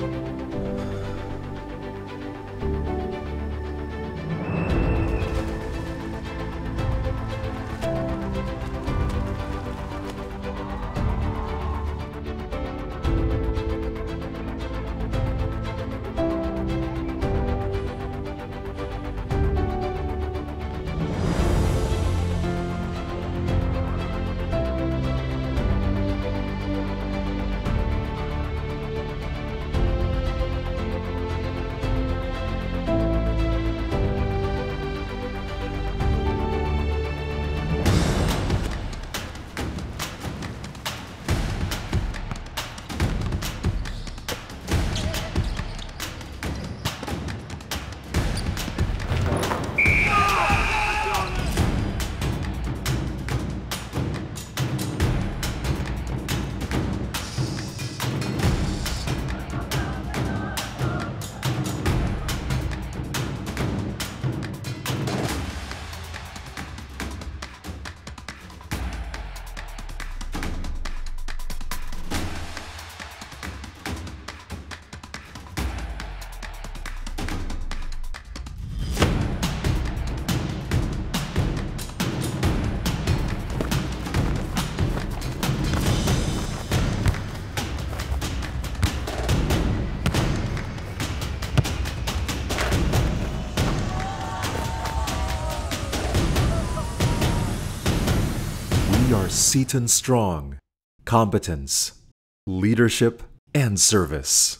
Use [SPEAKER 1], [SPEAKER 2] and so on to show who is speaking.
[SPEAKER 1] We Seaton Strong. Competence, leadership, and service.